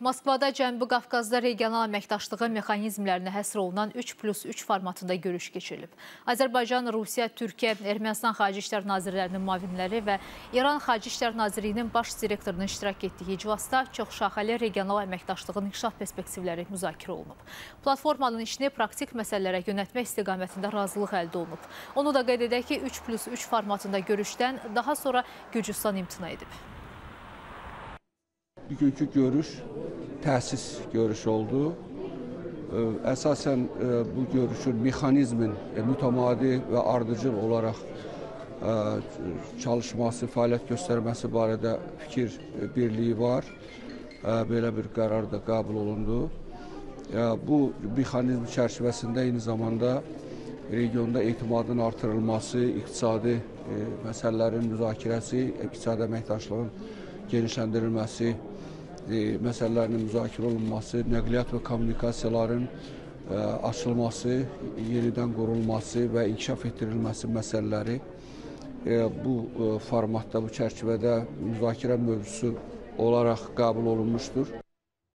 Moskvada Cənubi Qafqazda regional əməkdaşlığı mexanizmlərinə həsr olunan 3 plus 3 formatında görüş keçirilib. Azərbaycan, Rusiya, Türkiyə, Ermənistan Xarici İşlər Nazirlərinin müavinləri və İran Xarici İşlər Nazirliyinin baş direktorunun iştirak etdiyi iclasda çoxşaxəli regional əməkdaşlığın inkişaf perspektivləri müzakirə olunub. Platformanın işini praktik məsələlərə yönətmək istiqamətində razılıq əldə olunub. Onu da qeyd edək ki, 3 plus 3 formatında görüşdən daha sonra Gürcüstan imtina edib. Bugünkü görüş təsis görüşü oldu. Əsasən bu görüşün mexanizmin mütəmadi və ardıcıl olaraq çalışması, fəaliyyət göstərməsi barədə fikir birliyi var. Belə bir qərar da qəbul olundu. Bu mexanizm çərçivəsində eyni zamanda regionda etimadın artırılması, iqtisadi məsələlərin müzakirəsi, iqtisadi əməkdaşlığın genişləndirilməsi e, məsələlərinin müzakirə olunması, nəqliyyat və kommunikasiyaların e, açılması, yenidən qurulması və inkişaf etdirilməsi məsələləri e, bu e, formatda, bu çərçivədə müzakirə mövzusu olaraq qəbul olunmuşdur.